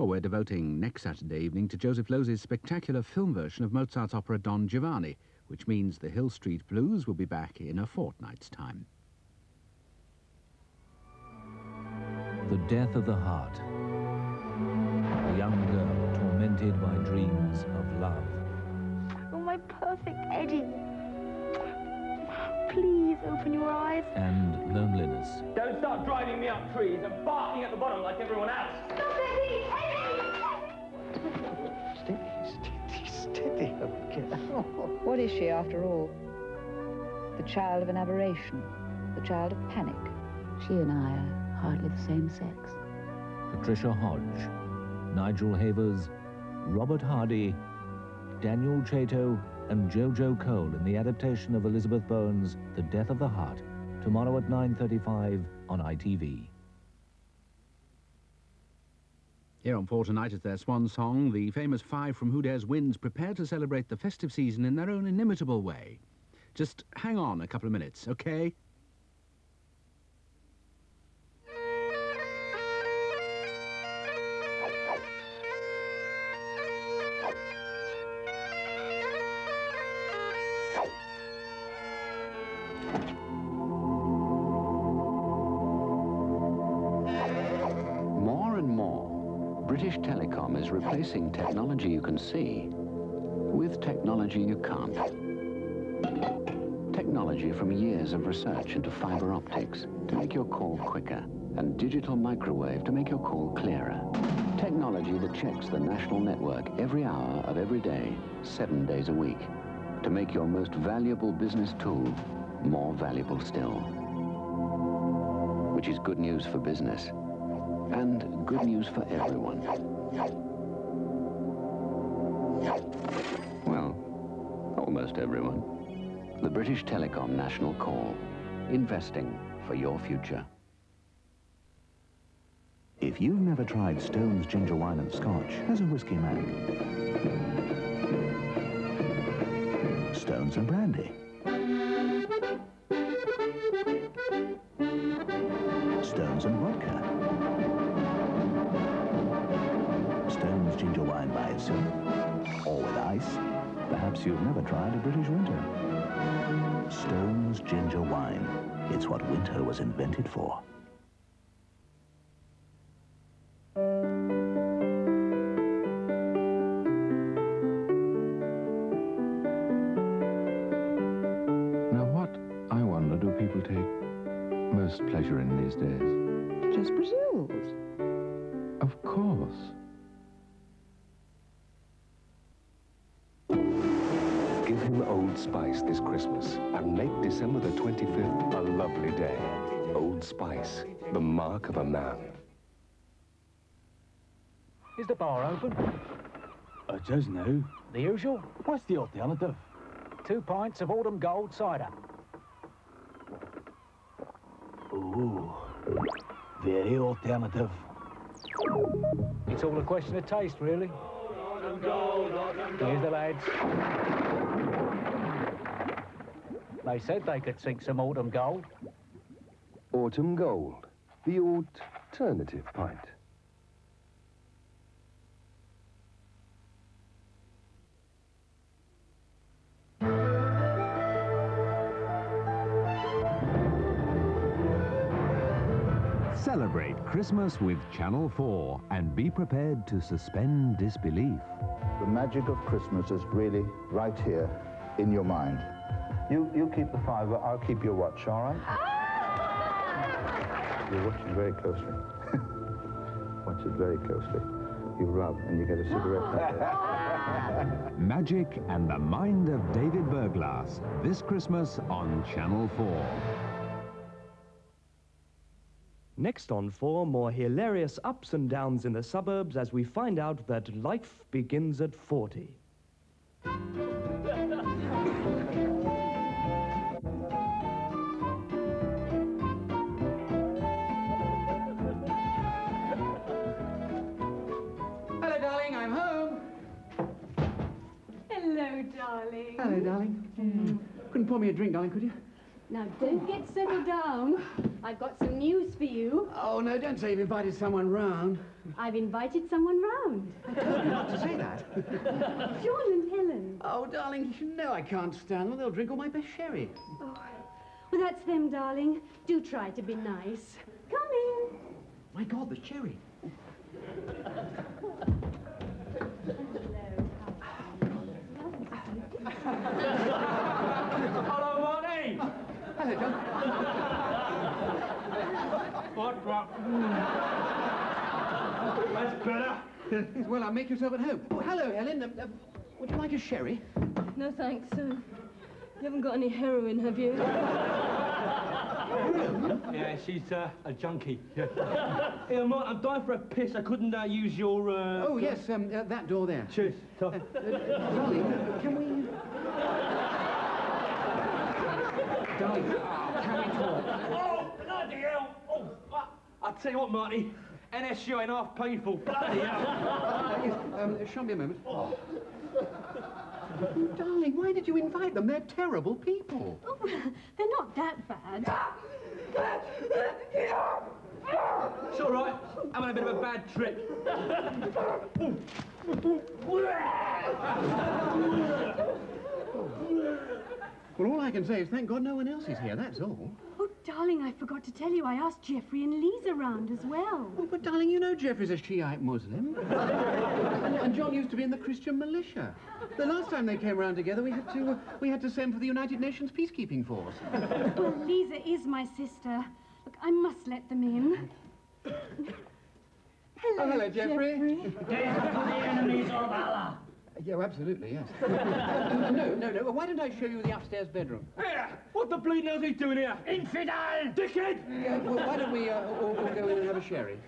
Well, we're devoting next Saturday evening to Joseph Losey's spectacular film version of Mozart's opera Don Giovanni, which means the Hill Street Blues will be back in a fortnight's time. The Death of the Heart. A young girl tormented by dreams of love. Oh, my perfect Eddie. Please open your eyes. And loneliness. Don't start driving me up trees and barking at the bottom like everyone else. Stop, Eddie! Eddie! Steady, steady, steady, okay. What is she, after all? The child of an aberration, the child of panic. She and I are hardly the same sex. Patricia Hodge, Nigel Havers, Robert Hardy, Daniel Chatto, and Jojo Cole in the adaptation of Elizabeth Bowen's The Death of the Heart, tomorrow at 9.35 on ITV. Here on 4 tonight is their swan song, the famous five from Who Dares Wins prepare to celebrate the festive season in their own inimitable way. Just hang on a couple of minutes, okay? See with technology you can't. Technology from years of research into fiber optics to make your call quicker and digital microwave to make your call clearer. Technology that checks the national network every hour of every day, seven days a week, to make your most valuable business tool more valuable still. Which is good news for business and good news for everyone. Well, almost everyone. The British Telecom National Call. Investing for your future. If you've never tried Stone's Ginger Wine and Scotch as a whiskey man, Stone's and Brandy, tried a British winter. Stone's Ginger Wine. It's what winter was invented for. Bar open? It is now. The usual? What's the alternative? Two pints of autumn gold cider. Ooh, very alternative. It's all a question of taste, really. Here's the lads. They said they could sink some autumn gold. Autumn Gold, the alternative pint. Christmas with Channel 4 and be prepared to suspend disbelief. The magic of Christmas is really right here in your mind. You, you keep the fiver, I'll keep your watch, all right? Ah! You're watching very closely. Watch it very closely. You rub and you get a cigarette. Ah! Magic and the Mind of David Berglas this Christmas on Channel 4. Next on 4, more hilarious ups and downs in the suburbs as we find out that life begins at 40. Hello, darling, I'm home. Hello, darling. Hello, darling. Mm. Couldn't pour me a drink, darling, could you? Now, don't get settled down. I've got some news for you. Oh, no, don't say you've invited someone round. I've invited someone round. I told you not to say that. John and Helen. Oh, darling, you know I can't stand them. They'll drink all my best sherry. Oh, well, that's them, darling. Do try to be nice. Come in. My God, the sherry. Hello, Marty. Hello, John. What, what? That's better. well, I'll make yourself at home. Oh, hello, Helen. Um, uh, would you like a sherry? No, thanks, sir. You haven't got any heroin, have you? Yeah, she's uh, a junkie. Yeah. hey, Mark, I'm dying for a piss. I couldn't uh, use your. Uh, Oh, yes, um, uh, that door there. Cheers. Uh, uh, darling, can we... darling, can we talk? Oh, bloody hell! I, I'll tell you what, Marty. NSU ain't half painful. Bloody hell. Yes, um, show me a moment. Oh. Darling, why did you invite them? They're terrible people. Oh, they're not that bad. It's all right. I'm having a bit of a bad trip. Well, all I can say is thank God no one else is here, that's all. Oh, darling, I forgot to tell you. I asked Jeffrey and Lisa round as well. Oh, but darling, you know Jeffrey's a Shiite Muslim. and, and John used to be in the Christian militia. The last time they came round together, we had to uh, we had to send for the United Nations peacekeeping force. well, Lisa is my sister. Look, I must let them in. hello, Oh, hello, Jeffrey. Death to the enemies of Allah. Yeah, absolutely, yes. No, no, no. Why don't I show you the upstairs bedroom? Here! What the bleeding hell's he doing here? Infidel! Dickhead! Yeah, well, why don't we uh, all, all go in and have a sherry?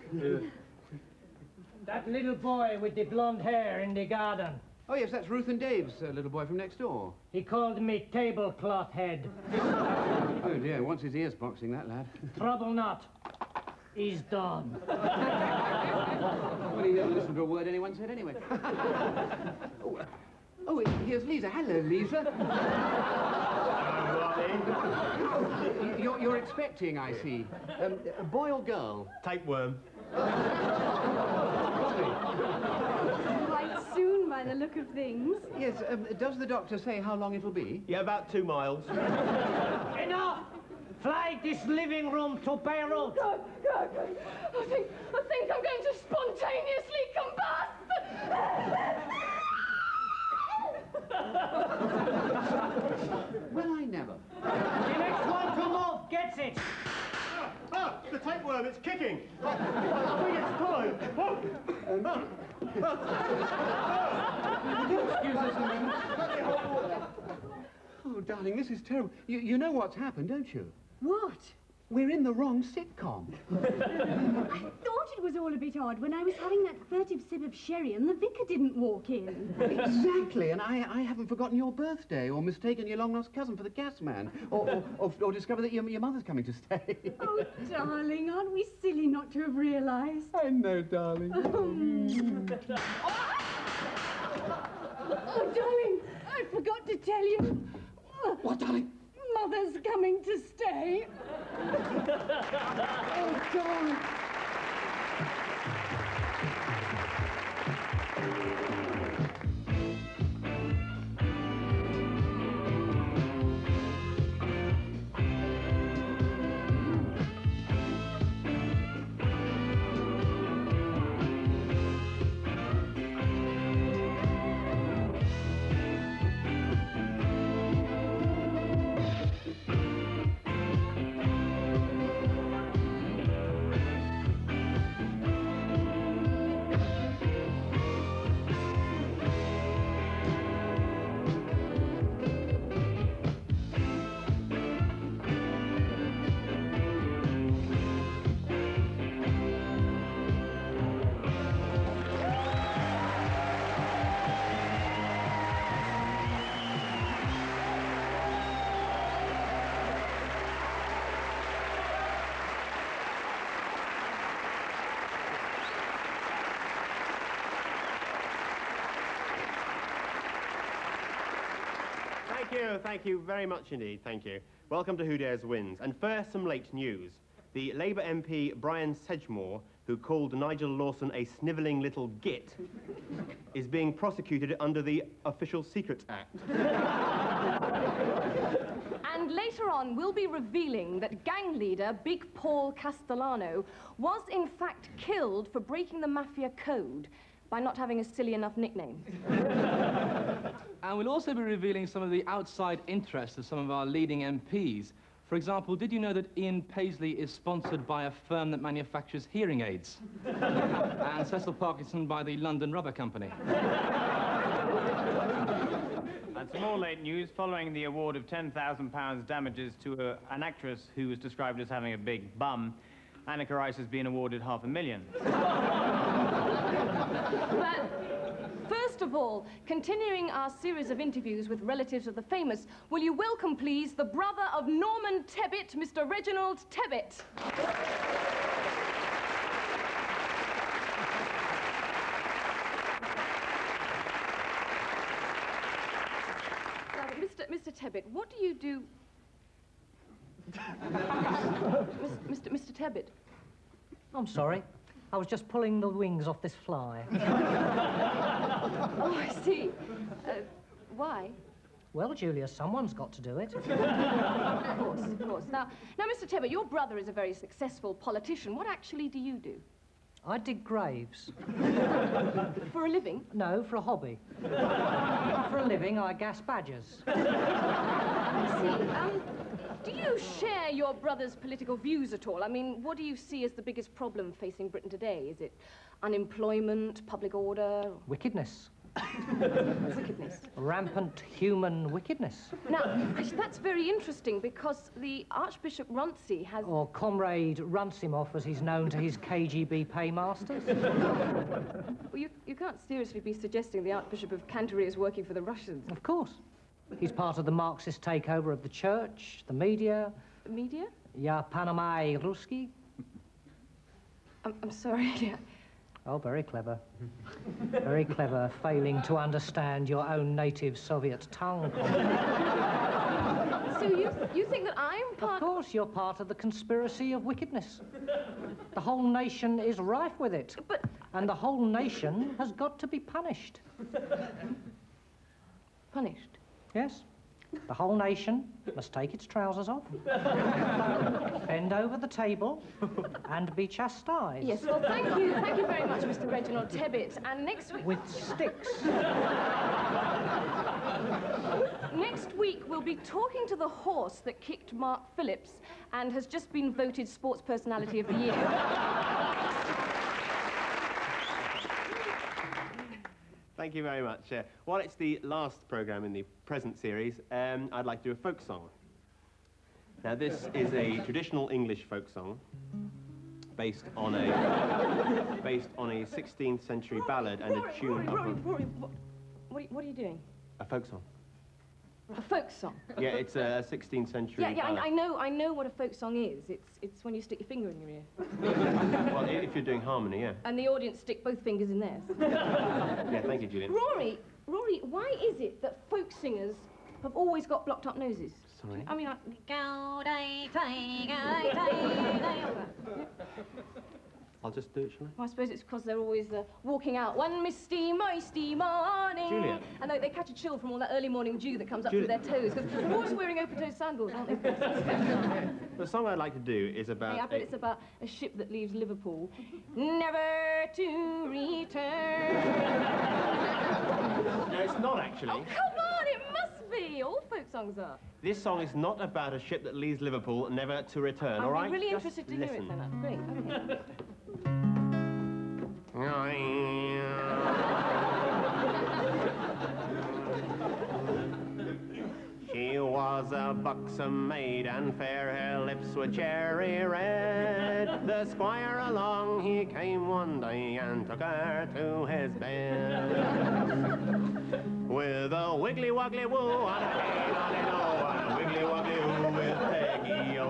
That little boy with the blonde hair in the garden. Oh, yes, that's Ruth and Dave's uh, little boy from next door. He called me tablecloth head. Oh, dear, wants his ears boxing, that lad. Trouble not. He's done. well, he never listened to a word anyone said anyway. oh, uh, oh, here's Lisa. Hello, Lisa. you're, you're expecting, I see. Um, a boy or girl? Tapeworm. Quite soon, by the look of things. Yes, um, does the doctor say how long it'll be? Yeah, about two miles. Enough! Fly this living room to Beirut. God, God, God. I think, I think I'm going to spontaneously combust. well, I never. The next one to move gets it. Ah, the tapeworm, it's kicking. I think it's time. Excuse us a moment. Oh, darling, this is terrible. You, you know what's happened, don't you? What? We're in the wrong sitcom. I thought it was all a bit odd when I was having that furtive sip of sherry and the vicar didn't walk in. exactly, and I, I haven't forgotten your birthday or mistaken your long-lost cousin for the gas man or, or, or, or discovered that your, your mother's coming to stay. Oh, darling, aren't we silly not to have realised? I know, darling. Oh, darling, I forgot to tell you. What, darling? Mother's coming to stay. oh, darling. Thank you, very much indeed, thank you. Welcome to Who Dares Wins. And first, some late news. The Labour MP Brian Sedgemore, who called Nigel Lawson a snivelling little git, is being prosecuted under the Official Secrets Act. And later on, we'll be revealing that gang leader Big Paul Castellano was in fact killed for breaking the mafia code by not having a silly enough nickname. And we'll also be revealing some of the outside interests of some of our leading MPs. For example, did you know that Ian Paisley is sponsored by a firm that manufactures hearing aids? and Cecil Parkinson by the London Rubber Company. And some more late news following the award of £10,000 damages to a, an actress who was described as having a big bum. Anneka Rice has been awarded half a million. But first of all, continuing our series of interviews with relatives of the famous, will you welcome, please, the brother of Norman Tebbit, Mr. Reginald Tebbit? Now, Mr. Mr. Tebbit, what do you do? Mis- Mr. Mr. Tebbit. I'm sorry. I was just pulling the wings off this fly. Oh, I see. Uh, why? well, Julia, someone's got to do it. Of course, of course. Now, now, Mr. Tebbit, your brother is a very successful politician. What actually do you do? I dig graves. For a living? No, for a hobby. for a living, I gas badgers. I see. Um, do you share your brother's political views at all? I mean, what do you see as the biggest problem facing Britain today? Is it unemployment, public order? Wickedness. Wickedness. Rampant human wickedness. Now, that's very interesting because the Archbishop Runcie has... Or Comrade Runcimoff, as he's known to his KGB paymasters. Well, you, you can't seriously be suggesting the Archbishop of Canterbury is working for the Russians. Of course. He's part of the Marxist takeover of the church, the media. The Media? Ya Panamai Ruski. I'm, I'm sorry. Oh, very clever. very clever, failing to understand your own native Soviet tongue. so you, you think that I'm part... Of course, you're part of the conspiracy of wickedness. The whole nation is rife with it. But... And the whole nation has got to be punished. Punished? Yes. The whole nation must take its trousers off, bend over the table, and be chastised. Yes, well, thank you. Thank you very much, Mr. Reginald Tebbit. And next week... With sticks. Next week, we'll be talking to the horse that kicked Mark Phillips and has just been voted Sports Personality of the Year. Thank you very much. Uh, while it's the last programme in the present series, um, I'd like to do a folk song. Now, this is a traditional English folk song based on a based on a 16th century ballad and Rory, a tune Rory, Rory, Rory, what, what, are you, what are you doing? a folk song. A folk song? Yeah, it's a 16th century Yeah, yeah. I, uh, I know, I know what a folk song is. It's, it's when you stick your finger in your ear. well, if you're doing harmony, yeah. And the audience stick both fingers in theirs. Yeah, thank you, Julian. Rory, Rory, why is it that folk singers have always got blocked up noses? Sorry. I mean, I... I'll just do it, shall I? Well, I suppose it's because they're always uh, walking out one misty, moisty morning. Julia. And they, they catch a chill from all that early morning dew that comes up Julia. through their toes. Because they're always wearing open-toed sandals, aren't they? The song I'd like to do is about. Hey, I bet a- it's about a ship that leaves Liverpool, never to return. No, it's not actually. Oh, come on, it must be. All folk songs are. This song is not about a ship that leaves Liverpool, never to return, all right? I'm really Just interested to listen. hear it, then. That's great. Okay. was a buxom maid and fair, her lips were cherry red. The squire along he came one day and took her to his bed. With a wiggly woggly woo and a Peggy-O.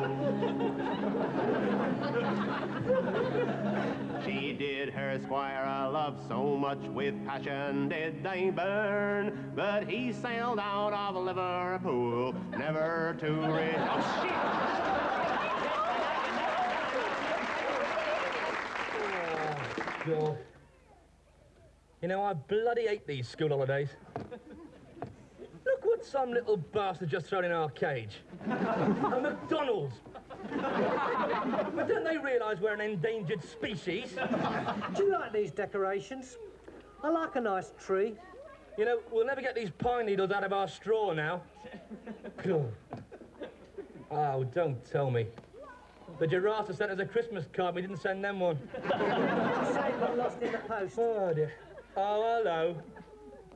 She did her squire a love so much with passion did they burn, but he sailed out of Liverpool, never to return. Oh, shit! Oh, You know, I bloody hate these school holidays. Some little bastard just thrown in our cage. A McDonald's. but don't they realise we're an endangered species? Do you like these decorations? I like a nice tree. You know, we'll never get these pine needles out of our straw now. Oh, don't tell me. The giraffes sent us a Christmas card. We didn't send them one. Say got lost in the post. Oh, dear. Oh, hello.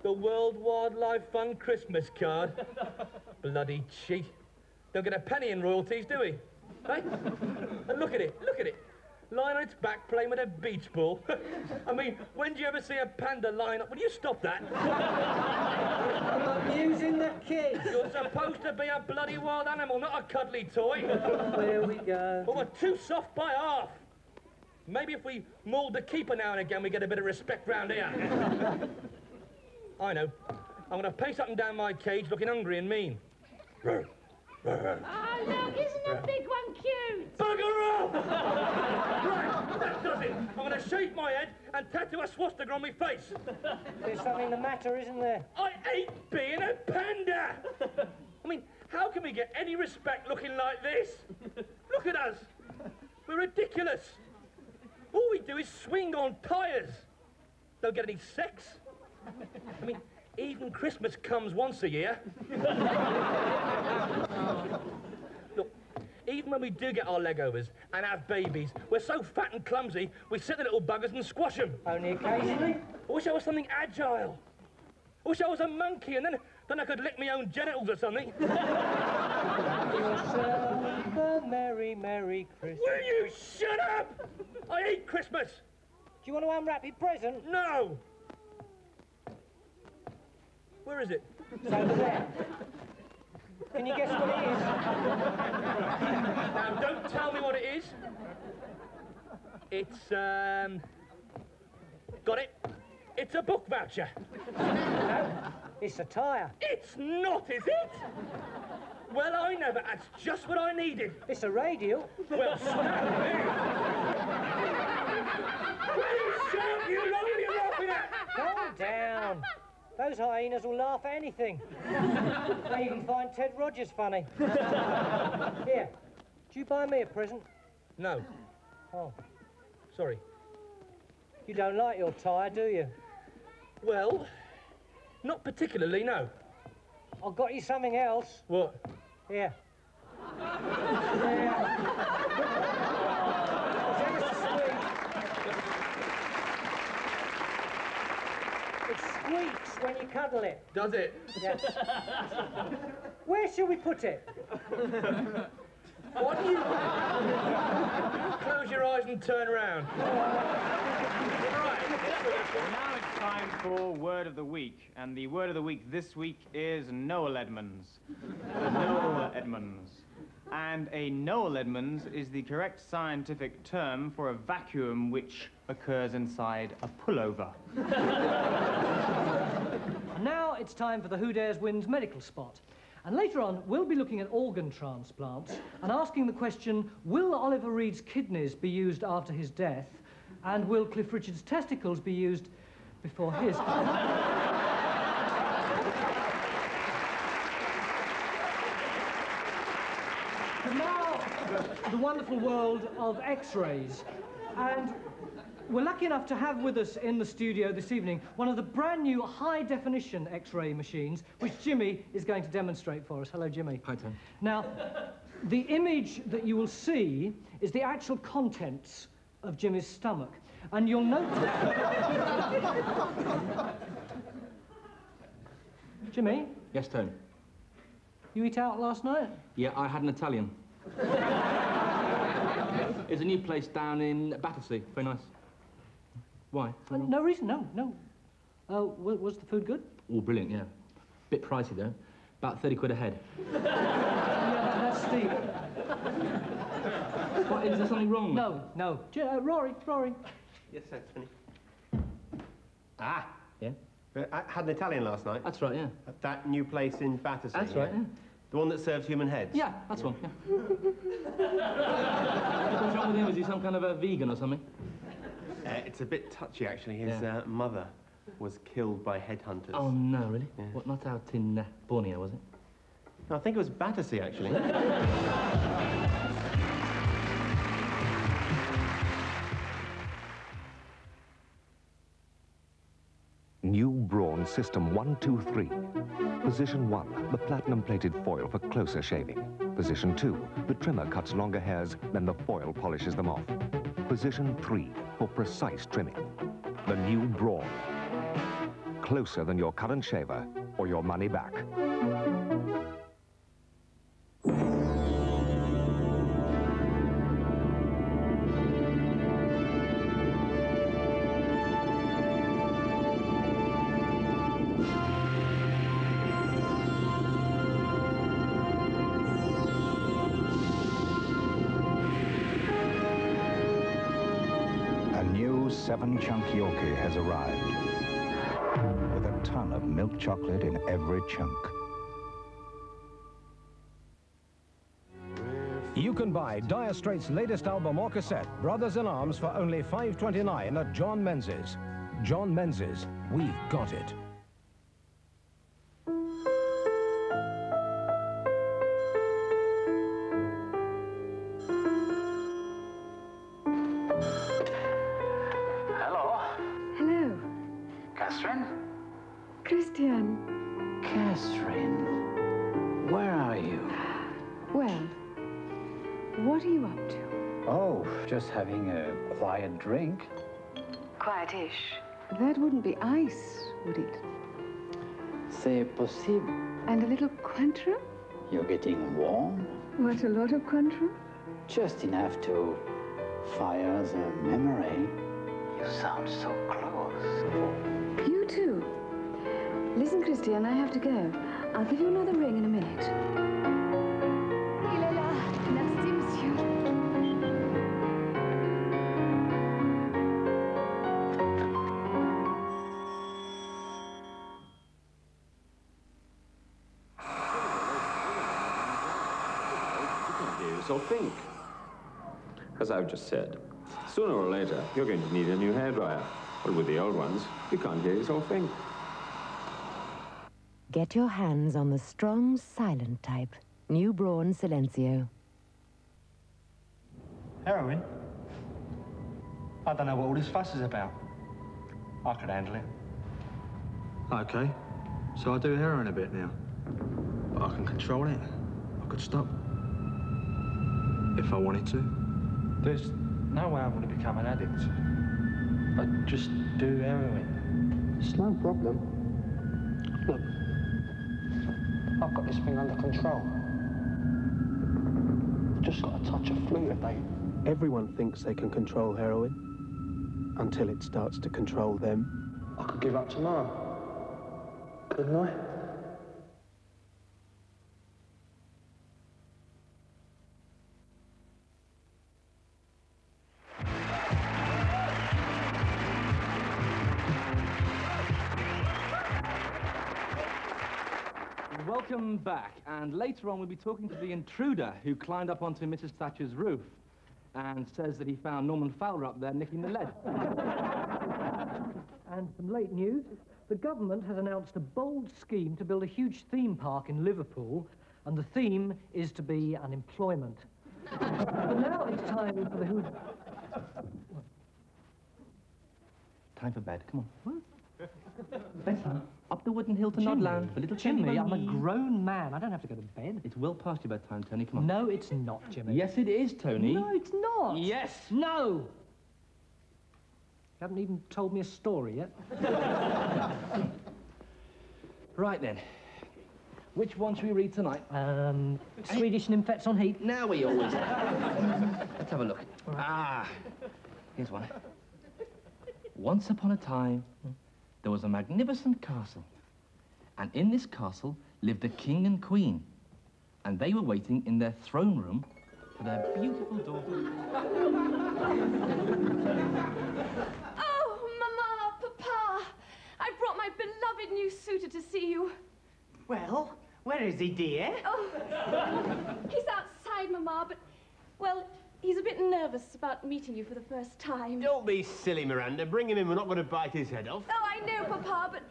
The World Wildlife Fund Christmas card. Bloody cheat. Don't get a penny in royalties, do we? Hey? And look at it, look at it. Lying on its back playing with a beach ball. I mean, when do you ever see a panda lying up? Will you stop that? I'm amusing the kids. You're supposed to be a bloody wild animal, not a cuddly toy. There we go. Well, we're too soft by half. Maybe if we mauled the keeper now and again, we get a bit of respect round here. I know. I'm going to pace up and down my cage looking hungry and mean. Oh, look, isn't the big one cute? Bugger off! right, that does it. I'm going to shave my head and tattoo a swastika on my face. There's something the matter, isn't there? I hate being a panda! I mean, how can we get any respect looking like this? Look at us. We're ridiculous. All we do is swing on tyres. Don't get any sex. I mean, even Christmas comes once a year. Look, even when we do get our legovers and have babies, we're so fat and clumsy, we sit the little buggers and squash them. Only occasionally. I wish I was something agile. I wish I was a monkey and then, then I could lick my own genitals or something. Yourself a merry, merry Christmas. Will you shut up? I hate Christmas. Do you want to unwrap your present? No. Where is it? It's over there. Can you guess what it is? Now, don't tell me what it is. It's, um... Got it. It's a book voucher. It's a tyre. It's not, is it? Well, I never. That's just what I needed. It's a radio. Well, snap me. You shut up, you lot? What are laughing at? Calm down. Those hyenas will laugh at anything. they even find Ted Rogers funny. Here, do you buy me a present? No. Oh, Sorry. you don't like your tyre, do you? Well, not particularly, no. I've got you something else. What? Here. It squeaks when you cuddle it. Does it? Yeah. Where shall we put it? What do you... Close your eyes and turn around. Now it's time for Word of the Week, and the Word of the Week this week is Noel Edmonds. Noel Edmonds. And a Noel Edmonds is the correct scientific term for a vacuum which occurs inside a pullover. And now it's time for the Who Dares Wins medical spot. And later on, we'll be looking at organ transplants and asking the question, will Oliver Reed's kidneys be used after his death? And will Cliff Richard's testicles be used before his? Now, the wonderful world of X-rays. And we're lucky enough to have with us in the studio this evening one of the brand new high-definition X-ray machines, which Jimmy is going to demonstrate for us. Hello, Jimmy. Hi, Tom. Now, the image that you will see is the actual contents of Jimmy's stomach. And you'll notice... Jimmy, Yes, Tone. you eat out last night? Yeah, I had an Italian. It's a new place down in Battersea. Very nice. Why? Uh, no reason, no, no. Uh, wa- was the food good? Oh, brilliant, yeah. Bit pricey, though. About 30 quid a head. yeah, that's steep. What, is there something wrong? No, no. J- uh, Rory, Rory. Yes, that's funny. Ah. Yeah? I had an Italian last night. That's right, yeah. At that new place in Battersea. That's right, yeah. The one that serves human heads. Yeah, that's one, yeah. What's wrong with him? Is he some kind of a vegan or something? It's a bit touchy, actually. His Yeah. uh, mother was killed by headhunters. Oh, no, really? What, not out in uh, Borneo, was it? No, I think it was Battersea, actually. New Braun System 123. Position 1, the platinum-plated foil for closer shaving. Position 2, the trimmer cuts longer hairs, then the foil polishes them off. Position 3, for precise trimming. The new Braun. Closer than your current shaver, or your money back. Seven-chunk has arrived with a ton of milk chocolate in every chunk. You can buy Dire Straits' latest album or cassette, Brothers in Arms, for only $5.29 at John Menzies. John Menzies, we've got it. Catherine. Christian. Catherine, where are you? Well, what are you up to? Oh, just having a quiet drink. Quietish. That wouldn't be ice, would it? C'est possible. And a little Cointreau? You're getting warm. What, a lot of Cointreau? Just enough to fire the memory. You sound so close. Too. Listen, Christian, I have to go. I'll give you another ring in a minute. So think. As I've just said, sooner or later, you're going to need a new hairdryer. But with the old ones, you can't hear yourself think. Get your hands on the strong, silent type. New Braun Silencio. Heroin? I don't know what all this fuss is about. I could handle it. Okay, so I do heroin a bit now. But I can control it. I could stop. If I wanted to. There's no way I'm going to become an addict. I just do heroin. It's no problem. Look, I've got this thing under control. Just got a touch of flu a day. Everyone thinks they can control heroin until it starts to control them. I could give up tomorrow. Couldn't I? And later on we'll be talking to the intruder who climbed up onto Mrs. Thatcher's roof and says that he found Norman Fowler up there nicking the lead. And some late news. The government has announced a bold scheme to build a huge theme park in Liverpool, and the theme is to be unemployment. but now it's time for the who. Time for bed, come on. Better. Up the wooden hill to Jimmy, Nodland for little Jimmy, I'm a grown man. I don't have to go to bed. It's well past your bedtime, Tony, come on. No, it's not, Jimmy. Yes, it is, Tony. No, it's not. Yes. No. You haven't even told me a story yet. Right then. Which one should we read tonight? Um, Swedish Nymphets on Heat. Now we always. Let's have a look. Ah, here's one. Once upon a time, there was a magnificent castle. And in this castle lived a king and queen. And they were waiting in their throne room for their beautiful daughter. Oh, Mama, Papa! I brought my beloved new suitor to see you. Well, where is he, dear? Oh, he's outside, Mama, but, well, He's a bit nervous about meeting you for the first time. Don't be silly, Miranda. Bring him in. We're not going to bite his head off. Oh, I know, Papa, but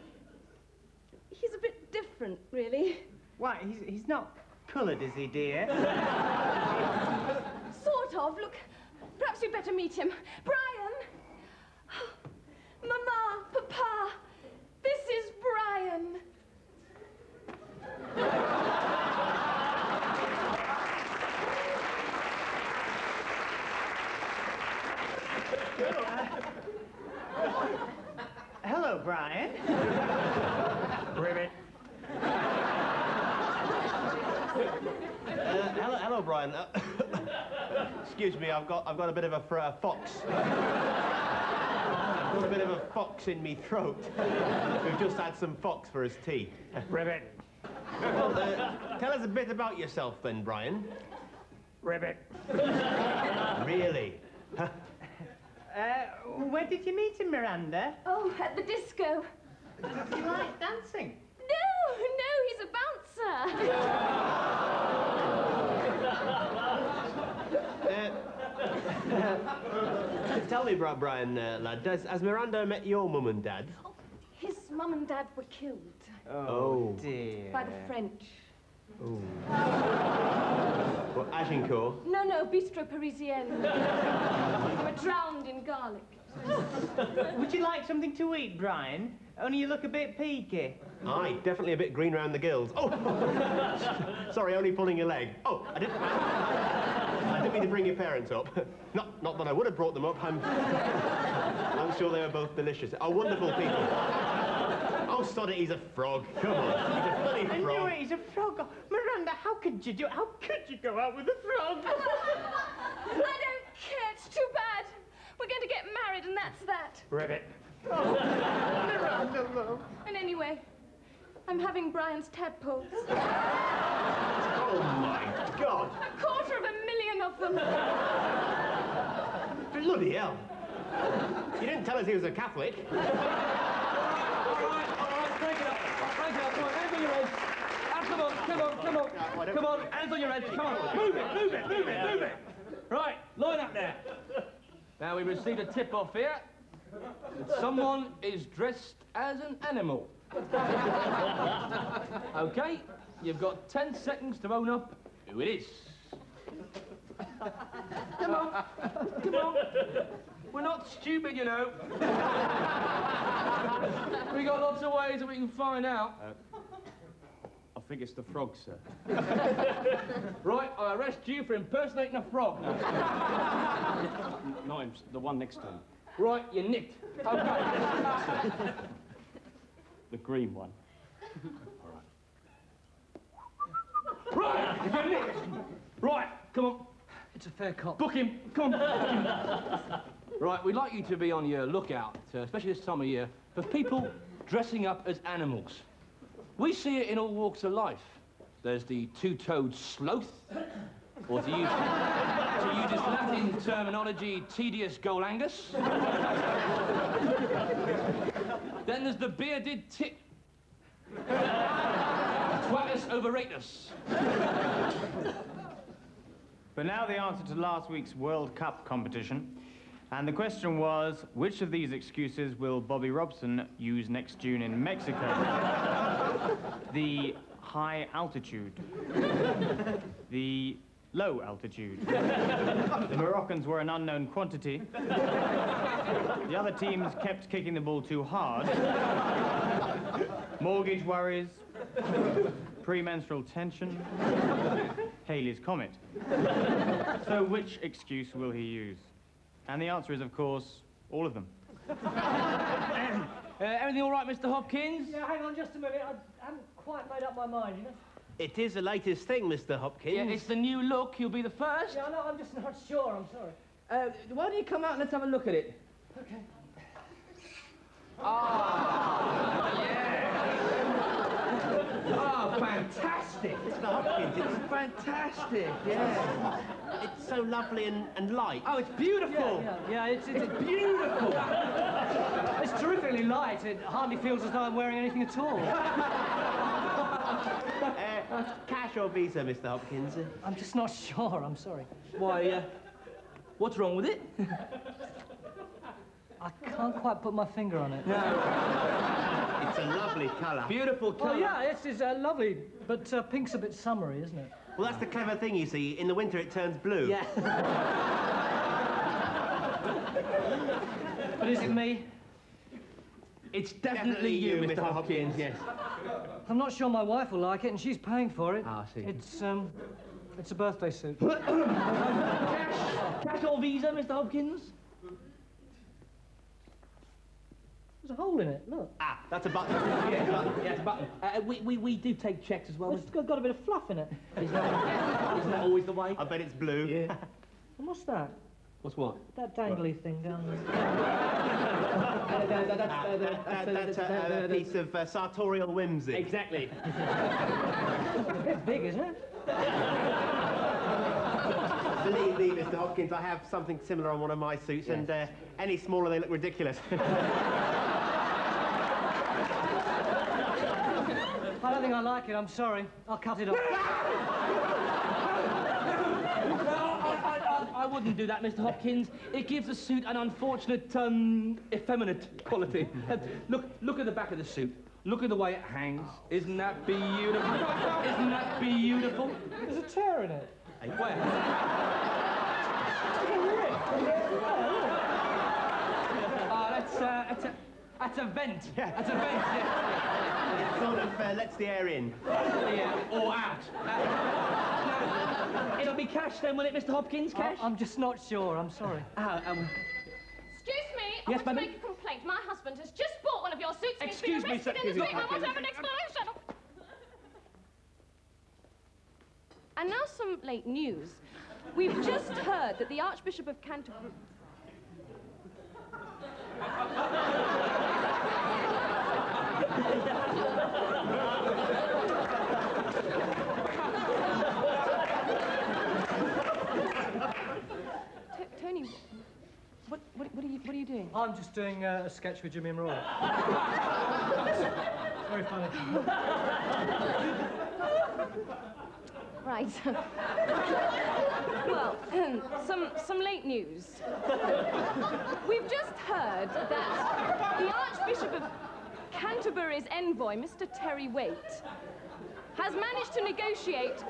he's a bit different, really. Why, he's, he's not coloured, is he, dear? Sort of. Look, perhaps you'd better meet him. Brian! Mama, Papa, this is Brian. Hello, Brian. Ribbit. Uh, hello, hello, Brian. Uh, excuse me, I've got, I've got a bit of a, fr- a fox. I've got a bit of a fox in me throat. We've just had some fox for his tea. Ribbit. Well, uh, tell us a bit about yourself then, Brian. Ribbit. Really? Uh, where did you meet him, Miranda? Oh, at the disco. Does he like dancing? No, no, he's a bouncer. Tell me, Brian, uh, lad, does, has Miranda met your mum and dad? His mum and dad were killed Oh. dear. by the French. Oh. Well, Agincourt. No, no, Bistro Parisienne. they were drowned in garlic. Would you like something to eat, Brian? Only you look a bit peaky. Aye, definitely a bit green round the gills. Oh! Sorry, only pulling your leg. Oh, I didn't... I didn't mean to bring your parents up. Not, not that I would have brought them up. I'm... I'm sure they were both delicious. Oh, wonderful people. Oh, sod it, he's a frog. Come on, he's a bloody I frog. knew it, he's a frog. Oh, Miranda, how could you do How could you go out with a frog? I don't care, it's too bad. We're going to get married and that's that. Ribbit. Oh, Miranda, love. And anyway, I'm having Brian's tadpoles. Oh, my God. A quarter of a million of them. Bloody hell. You didn't tell us he was a Catholic. All right, all right, break it up. Break it up. Come on, hands on your heads. Ah, come on, come on, come on. Come on, hands on your heads. Come on. Move it, move it, move it, move it. Right, line up there. Now, we received a tip-off here that someone is dressed as an animal. okay, you've got 10 seconds to own up who it is. Come on, come on. We're not stupid, you know. we got lots of ways that we can find out. I think it's the frog, sir. Right, I arrest you for impersonating a frog. No, I'm the one next to him. Right, you're nicked. Okay. The green one. right, you're nicked. Right, come on. It's a fair cop. Book him. Come on. Right, we'd like you to be on your lookout, uh, especially this time of year, for people dressing up as animals. We see it in all walks of life. There's the two-toed sloth, or to use, to use Latin terminology, tedious golangus. then there's the bearded tit. Quatus overatus. But now the answer to last week's World Cup competition. And the question was, which of these excuses will Bobby Robson use next June in Mexico? The high altitude. the low altitude. the Moroccans were an unknown quantity. the other teams kept kicking the ball too hard. Mortgage worries. Premenstrual tension. Halley's Comet. so which excuse will he use? And the answer is, of course, all of them. Uh, everything all right, Mr. Hopkins? Yeah, hang on just a minute. I haven't quite made up my mind, you know? It is the latest thing, Mr. Hopkins. Yeah, it's the new look. You'll be the first. Yeah, no, I'm just not sure. I'm sorry. Uh, why don't you come out and let's have a look at it? Okay. Ah, yeah. Oh, fantastic. Mr. Hopkins, it's fantastic, yeah. It's so lovely and, and light. Oh, it's beautiful. Yeah, yeah, yeah it's, it's, It's beautiful. it's terrifically light. It hardly feels as though I'm wearing anything at all. Uh, cash or Visa, Mr. Hopkins? I'm just not sure. I'm sorry. Why, uh, What's wrong with it? I can't quite put my finger on it. No. It's a lovely colour. Beautiful colour. Oh, yeah, it's, it's uh, lovely, but uh, pink's a bit summery, isn't it? Well, that's the clever thing, you see. In the winter, it turns blue. Yeah. But is it me? It's definitely, you, Mr. Hopkins. Yes. I'm not sure my wife will like it, and she's paying for it. Ah, I see. It's, um, it's a birthday suit. Cash cash or Visa, Mr. Hopkins? There's a hole in it, look. Ah, that's a button. yeah, a button. Yeah, it's a button. Uh, we, we, we do take checks as well. It's got, got a bit of fluff in it. Isn't that, isn't that always the way? I bet it's blue. Yeah. And what's that? What's what? That dangly thing down there. That- That's a a piece of uh, sartorial whimsy. Exactly. a bit big, isn't it? Believe me, Mr. Hopkins, I have something similar on one of my suits, and uh, any smaller, they look ridiculous. I don't think I like it, I'm sorry. I'll cut it off. I, wouldn't do that, Mr. Hopkins. It gives the suit an unfortunate, um, effeminate quality. Uh, look, look at the back of the suit. Look at the way it hangs. Isn't that beautiful? Isn't that beautiful? There's a tear in it. Hey, where? Oh, that's, uh, that's a, that's a vent. That's a vent, yeah. it sort of uh, lets the air in. Yeah, or out. Uh, now, it'll be cash then, will it, Mr. Hopkins? Cash? I'm just not sure, I'm sorry. Uh, um, Excuse me, I Yes, want to make a complaint. My husband has just bought one of your suits and Excuse he's me, been sir. in the street I want to have an Hopkins. explanation. And now some late news. We've just heard that the Archbishop of Canterbury... T- Tony, what, what, are you, what are you doing? I'm just doing uh, a sketch with Jimmy and Rory. Very funny. Right. well, some, some late news. We've just heard that the Archbishop of Canterbury's envoy, Mr. Terry Waite, has managed to negotiate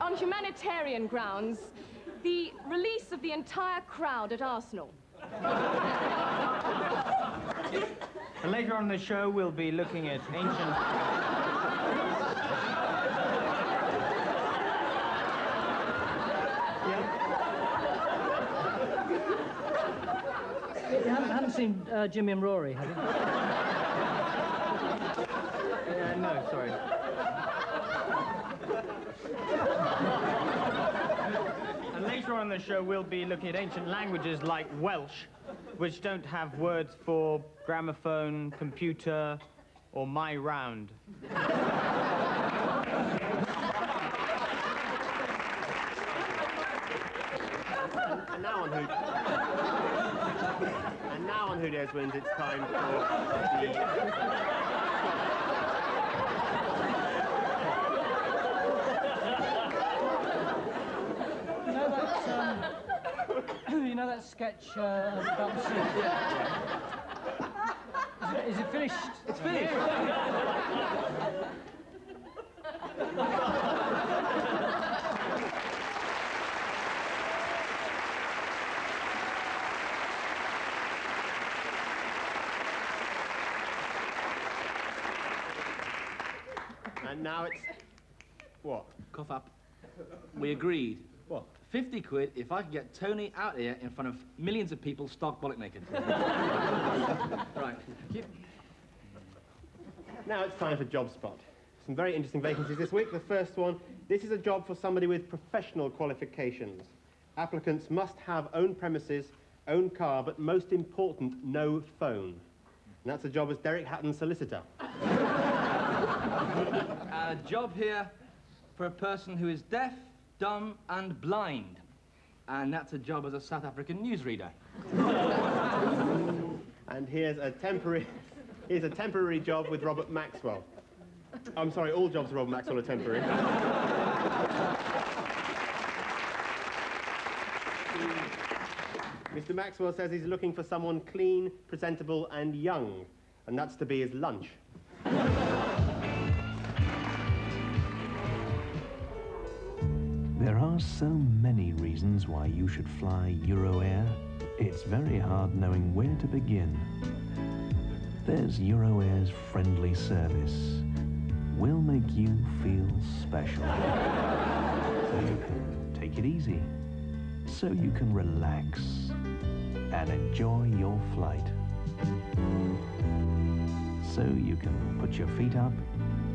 on humanitarian grounds the release of the entire crowd at Arsenal. And later on in the show, we'll be looking at ancient... You haven't, haven't seen uh, Jimmy and Rory, have you? Uh, no, sorry. Later on in the show, we'll be looking at ancient languages like Welsh, which don't have words for gramophone, computer, or my round. And now on Who... and now on Who Dares Wins, it's time for You know that, um, you know that sketch uh, about the suit? Is it, is it finished? It's finished. And now it's... What? Cough up. We agreed. What? 50 quid if I could get Tony out here in front of millions of people stark bollock naked. right. Now it's time for Job Spot. Some very interesting vacancies this week. The first one, this is a job for somebody with professional qualifications. Applicants must have own premises, own car, but most important, no phone. And that's a job as Derek Hatton solicitor. A job here for a person who is deaf, dumb, and blind. And that's a job as a South African newsreader. And here's a temporary, here's a temporary job with Robert Maxwell. I'm sorry, all jobs with Robert Maxwell are temporary. Mr. Maxwell says he's looking for someone clean, presentable, and young, and that's to be his lunch. Many reasons why you should fly EuroAir. It's very hard knowing where to begin. There's EuroAir's friendly service. We'll make you feel special. so you can take it easy. So you can relax and enjoy your flight. So you can put your feet up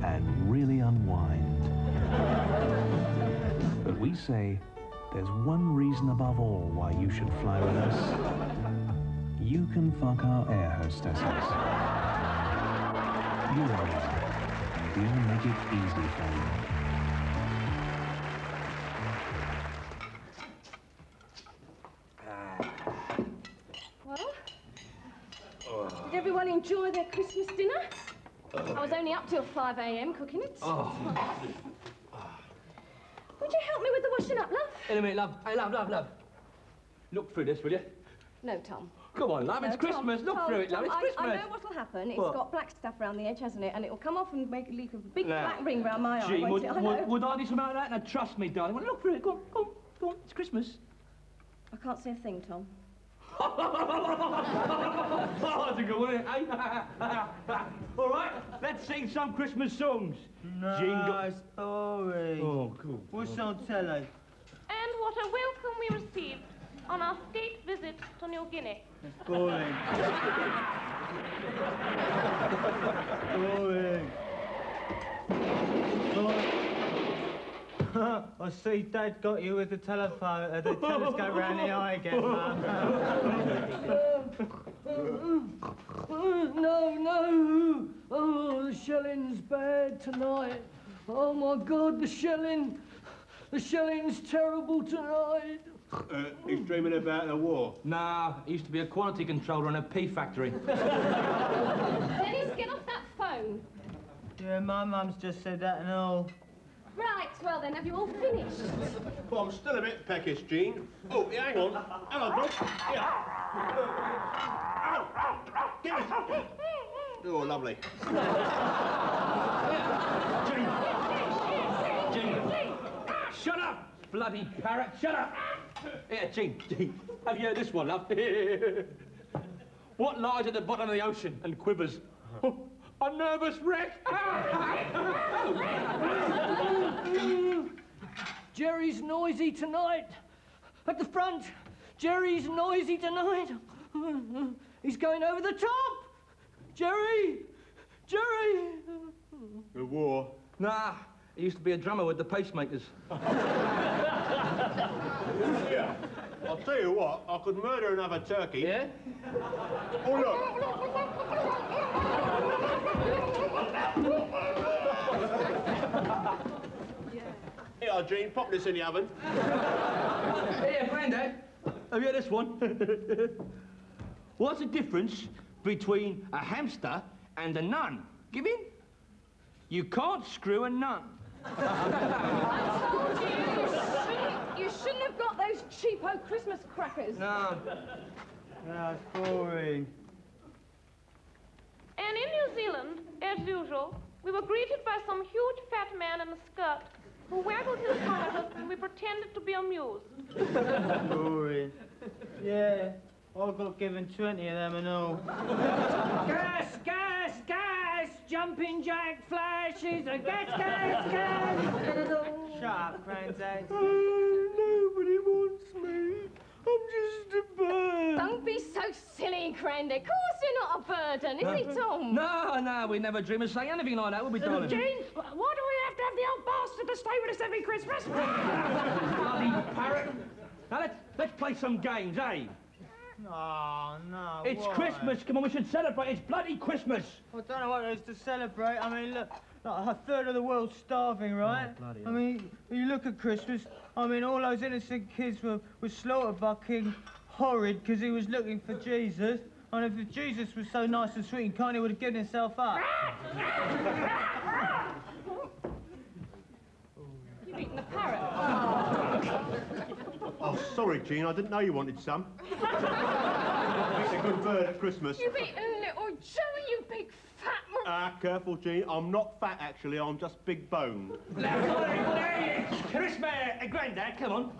and really unwind. But we say there's one reason above all why you should fly with us. You can fuck our air hostesses. Euro We'll make it easy for you. Well, did everyone enjoy their Christmas dinner? I was only up till 5 a.m. cooking it. Oh. Would you help me with the washing up, love? In a minute, love. Hey, love, love, love. Look through this, will you? No, Tom. Come on, love. No, it's Tom, Christmas. Look Tom, through it, love. Tom, It's Christmas. I, know what'll happen. It's What? got black stuff around the edge, hasn't it? And it'll come off and make a big Now, black ring round my eye. Gee, won't would? I would, would I do something like that? Now, trust me, darling. Well, look through it. Go on, go on, go on. It's Christmas. I can't see a thing, Tom. Oh, that's a good one, eh? All right, let's sing some Christmas songs. No, Jingle. it's boring. Oh, cool. What's on telly? And what a welcome we received on our state visit to New Guinea. It's boring. boring. Boring. I see Dad got you with the telephone, uh, the telescope round the eye again, Mum. No, no. Oh, the shelling's bad tonight. Oh, my God, the shelling. The shelling's terrible tonight. Uh, he's dreaming about the war. Nah, he used to be a quality controller in a pea factory. Dennis, get off that phone. yeah, my mum's just said that and all. Right, well then, have you all finished? Well, I'm still a bit peckish, Jean. Oh, yeah, hang on. Hang on, Brooke. Yeah. Give it. Oh, lovely. Jean! Jean! shut up, bloody parrot, shut up. Yeah, Jean, Jean, have you heard this one, love? what lies at the bottom of the ocean and quivers? A nervous wreck. Jerry's noisy tonight. At the front, Jerry's noisy tonight. He's going over the top. Jerry! Jerry! The war? Nah, he used to be a drummer with the pacemakers. Yeah. I'll tell you what, I could murder another turkey. Yeah? Oh, look. Here, Jean, pop this in the oven. Here, Grandad, have you heard oh, this one? What's the difference between a hamster and a nun? Give in. You can't screw a nun. I told you, you shouldn't, you shouldn't have got those cheapo Christmas crackers. No. No, it's boring. And in New Zealand, as usual, we were greeted by some huge fat man in a skirt who waggled his tongue at and we pretended to be amused. boring. Yeah, I got given 20 of them and all. Gas, gas, gas! Jumping jack flashes! A gas, gas, gas! Shut up, Granddad. Oh, nobody wants me. I'm just a bird. Don't be so silly, Granddad. Of course you're not a burden, is he, Tom? No, no, we'd never dream of saying anything like that, would we, darling? Jane, why do we have to have the old bastard to stay with us every Christmas? Bloody parrot. Now, let's, let's play some games, eh? Oh, no. It's why? Christmas. Come on, we should celebrate. It's bloody Christmas. I don't know what there is to celebrate. I mean, look, like a third of the world's starving, right? Oh, bloody I hell. mean, you look at Christmas, I mean, all those innocent kids were, were slaughtered by King Horrid because he was looking for Jesus. And if Jesus was so nice and sweet and kind, he would have given himself up. You've eaten the parrot. Oh, sorry, Jean. I didn't know you wanted some. Eat a good bird at Christmas. You big little Joey, you big fat... Ah, careful, Jean. I'm not fat, actually. I'm just big boned. Christmas! Uh, Grandad, come on.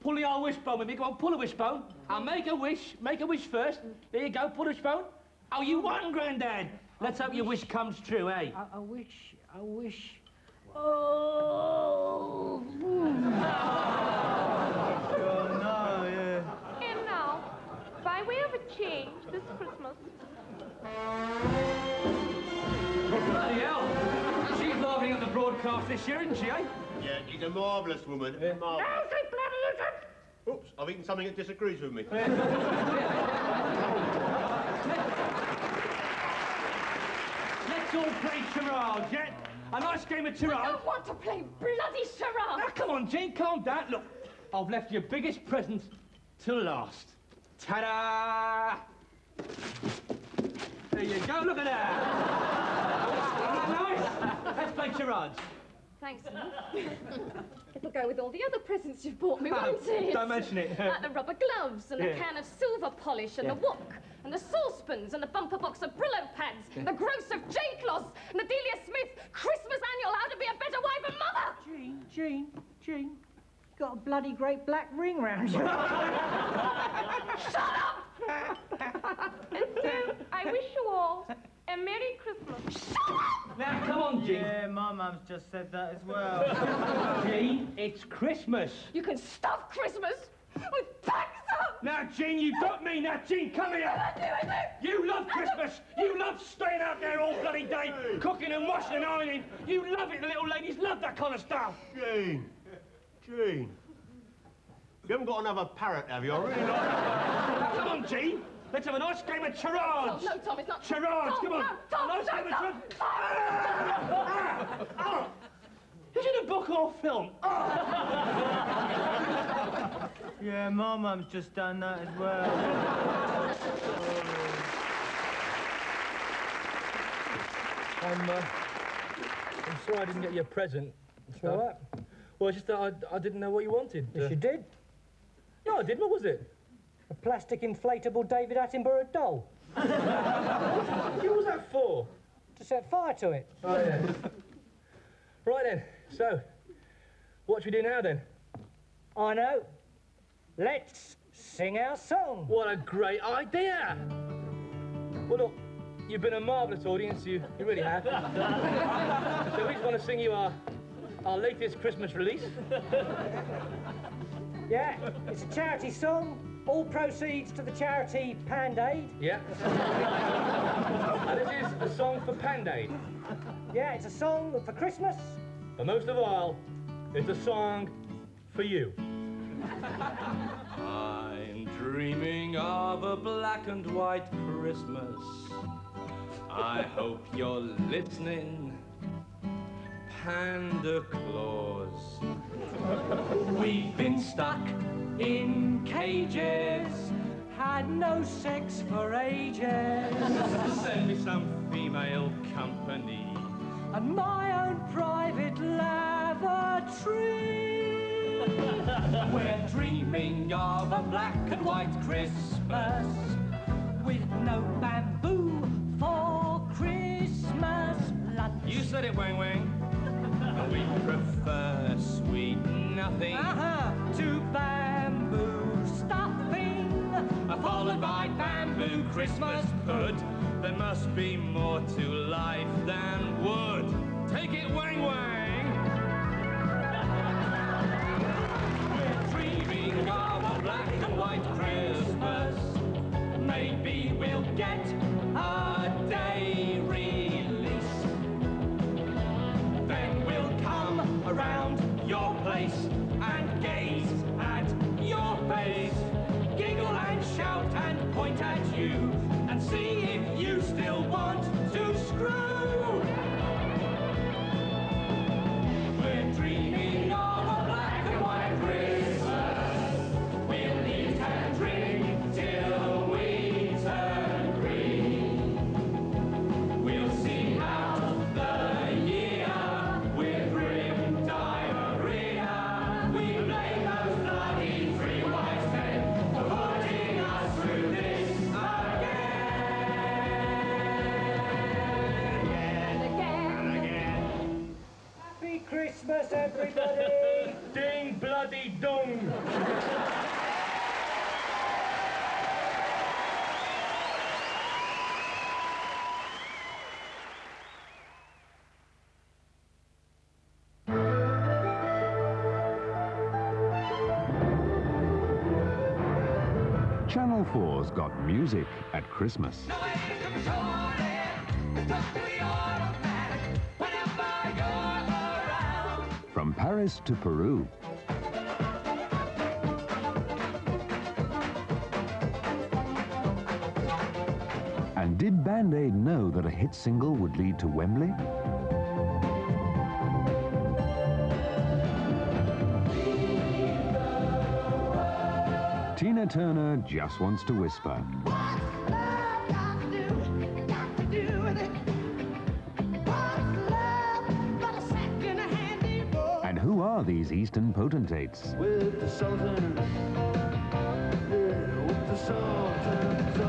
Pull the old wishbone with me. Go on, pull a wishbone. I'll make a wish. Make a wish first. There you go, pull a wishbone. Oh, you won, Grandad. Let's hope your wish comes true, eh? I, I wish, I wish. Oh. no, yeah. And now, by way of a change this Christmas, at this year, isn't she, eh? Yeah, she's a marvellous woman. Marvellous. Oops, I've eaten something that disagrees with me. Let's all play charades, yeah? A nice game of charades. I don't want to play bloody charades. Now, come on, Jane, calm down. Look, I've left your biggest present to last. Ta-da! There you go, look at that! Isn't that nice? Let's play charades. Thanks, Eve. It'll go with all the other presents you've bought me, won't it? don't mention it. Like the rubber gloves and the can of silver polish and Yeah. the wok and the saucepans and the bumper box of Brillo pads and the gross of J-Cloths and the Delia Smith Christmas annual How to Be a Better Wife and Mother. Jean, Jean, Jean, you got a bloody great black ring round you. Shut up! and so I wish you all a Merry Christmas. Now, come on, Jean. Yeah, my mum's just said that as well. Jean, it's Christmas. You can stuff Christmas with bags up. Now, Jean, you got me. Now, Jean, come here. You love Christmas. You love staying out there all bloody day, cooking and washing and ironing. You love it. The little ladies love that kind of stuff. Jean, Jean. You haven't got another parrot, have you? I really like that. Come on, Jean. Let's have a nice game of charades. Oh, no, Tom, it's not. Charades, Tom, come on. No, Tom, nice no, game of Tom, charades. Ah! Ah! Is it a book or film? Yeah, my mum's just done that as well. I'm, uh, I'm sorry I didn't get you a present. It's all right. Well, it's just that I, I didn't know what you wanted. Yes, Uh, you did. No, I didn't. What was it? A plastic inflatable David Attenborough doll. what was that for? To set fire to it. Oh, yeah. right then. So, what should we do now then? I know. Let's sing our song. What a great idea! Well, look, you've been a marvellous audience. You, you really have. so we just want to sing you our, our latest Christmas release. Yeah, it's a charity song. All proceeds to the charity Pand Aid. Yeah. and this is a song for Pandaid. Yeah, it's a song for Christmas. But most of all, it's a song for you. I'm dreaming of a black and white Christmas. I hope you're listening, Panda Claus. We've been stuck in cages, Had no sex for ages. Send me some female company. and my own private lavatory. We're dreaming of a black and white Christmas. with no bamboo for Christmas lunch. You said it, Wang Wang. We prefer sweet nothing. Uh-huh, to bamboo Followed by bamboo Christmas pud. There must be more to life than wood. Take it, Wang Wang. We're dreaming of a black and white Christmas. Maybe we'll get a day release. Then we'll come around your place see if you still want 4's got music at Christmas. From Paris to Peru. And did Band Aid know that a hit single would lead to Wembley? Tina Turner just wants to whisper. And who are these Eastern potentates? With the yeah, with the Sultan's.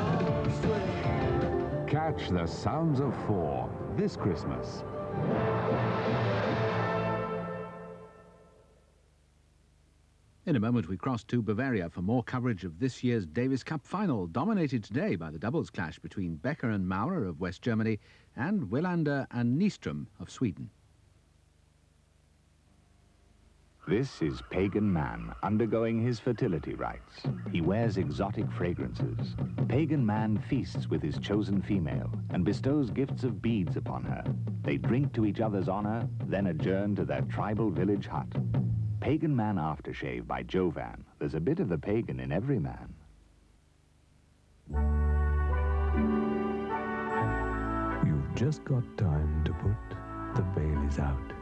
Catch the sounds of four this Christmas. In a moment, we cross to Bavaria for more coverage of this year's Davis Cup final, dominated today by the doubles clash between Becker and Maurer of West Germany and Wilander and Nystrom of Sweden. This is Pagan Man undergoing his fertility rites. He wears exotic fragrances. Pagan Man feasts with his chosen female and bestows gifts of beads upon her. They drink to each other's honor, then adjourn to their tribal village hut. Pagan Man Aftershave by Jovan. There's a bit of the pagan in every man. You've just got time to put the Baileys out.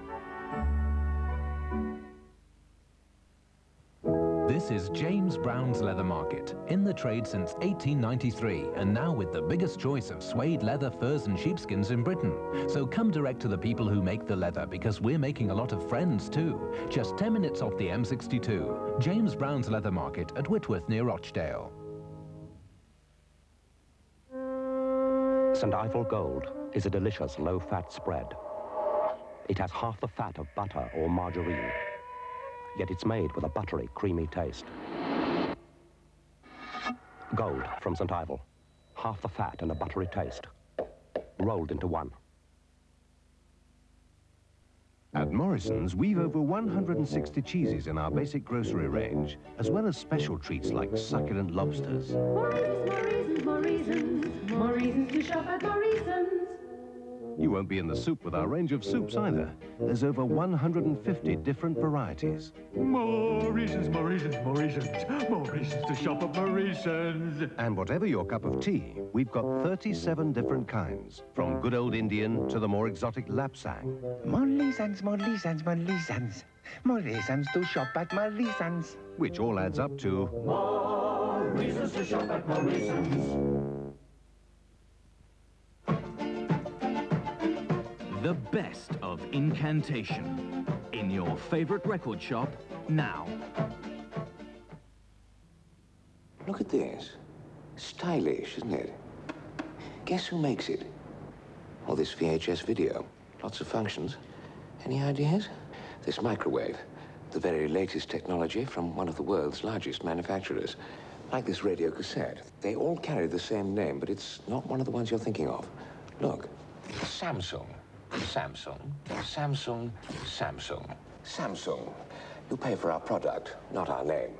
This is James Brown's Leather Market, in the trade since 1893 and now with the biggest choice of suede leather, furs and sheepskins in Britain. So come direct to the people who make the leather because we're making a lot of friends too. Just 10 minutes off the M62. James Brown's Leather Market at Whitworth near Rochdale. St. Ivel Gold is a delicious low-fat spread. It has half the fat of butter or margarine, yet it's made with a buttery, creamy taste. Gold from St. Ivel. Half the fat and a buttery taste. Rolled into one. At Morrison's, we've over 160 cheeses in our basic grocery range, as well as special treats like succulent lobsters. More reasons, more reasons, more reasons to shop at Morrison's. You won't be in the soup with our range of soups either. There's over 150 different varieties. More reasons, more reasons, more reasons, more reasons to shop at Morrison's. And whatever your cup of tea, we've got 37 different kinds, from good old Indian to the more exotic Lapsang. More reasons, more reasons, more reasons. More reasons to shop at Morrison's. Which all adds up to... More reasons to shop at Morrison's. The best of incantation in your favorite record shop now. Look at this. Stylish, isn't it? Guess who makes it? Well, this VHS video. Lots of functions. Any ideas? This microwave. The very latest technology from one of the world's largest manufacturers. Like this radio cassette. They all carry the same name, but it's not one of the ones you're thinking of. Look. Samsung. Samsung. Samsung. Samsung. Samsung. You pay for our product, not our name.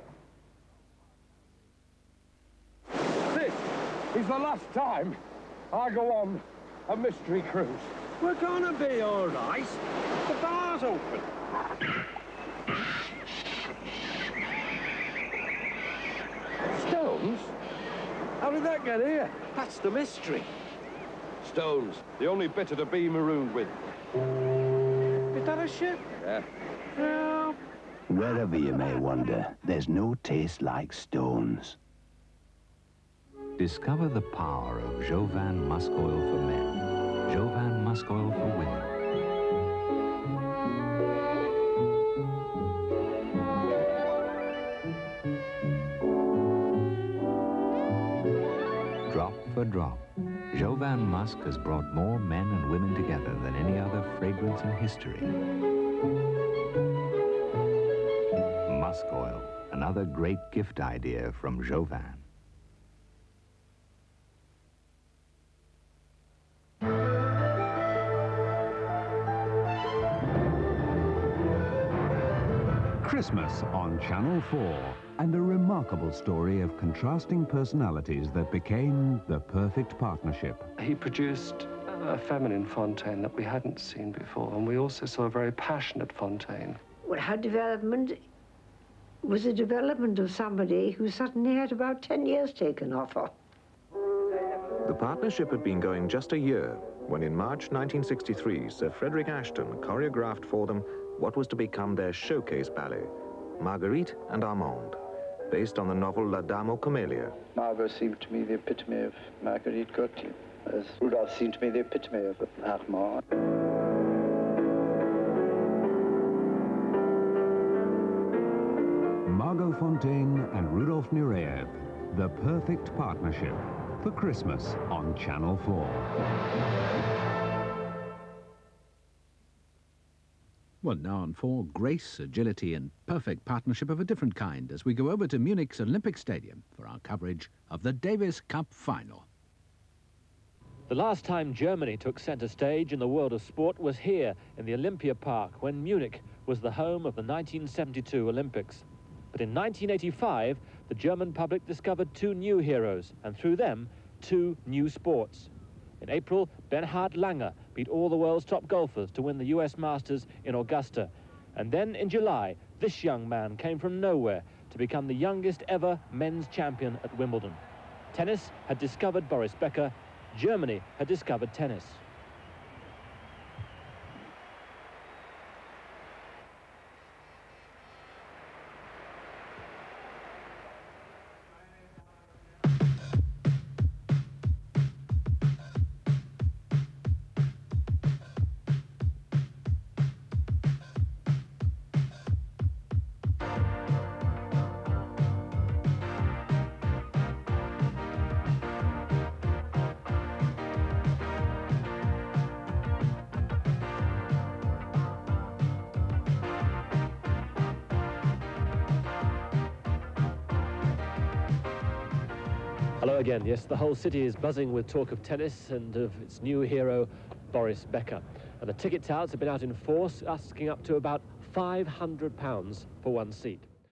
This is the last time I go on a mystery cruise. We're gonna be all right. The bar's open. Stones? How did that get here? That's the mystery. Stones, the only bitter to be marooned with. Is that a ship? Yeah. Yeah. Wherever you may wander, there's no taste like stones. Discover the power of Jovan Musk Oil for men, Jovan Musk Oil for women. Drop for drop, Jovan Musk has brought more men and women together than any other fragrance in history. Musk oil, another great gift idea from Jovan. Christmas on Channel 4, and a remarkable story of contrasting personalities that became the perfect partnership. He produced a feminine Fonteyn that we hadn't seen before, and we also saw a very passionate Fonteyn. Well, her development was a development of somebody who suddenly had about 10 years taken off her. The partnership had been going just a year when in March 1963, Sir Frederick Ashton choreographed for them what was to become their showcase ballet, Marguerite and Armand, based on the novel La Dame aux Camélias. Margot seemed to me the epitome of Marguerite Gautier, as Rudolf seemed to me the epitome of Armand. Margot Fonteyn and Rudolf Nureyev, the perfect partnership for Christmas on Channel 4. Well, now on four, grace, agility and perfect partnership of a different kind as we go over to Munich's Olympic Stadium for our coverage of the Davis Cup Final. The last time Germany took centre stage in the world of sport was here in the Olympia Park when Munich was the home of the 1972 Olympics. But in 1985, the German public discovered two new heroes, and through them, two new sports. In April, Bernhard Langer beat all the world's top golfers to win the US Masters in Augusta. And then in July, this young man came from nowhere to become the youngest ever men's champion at Wimbledon. Tennis had discovered Boris Becker, Germany had discovered tennis. Yes, the whole city is buzzing with talk of tennis and of its new hero, Boris Becker. And the ticket touts have been out in force, asking up to about £500 for one seat.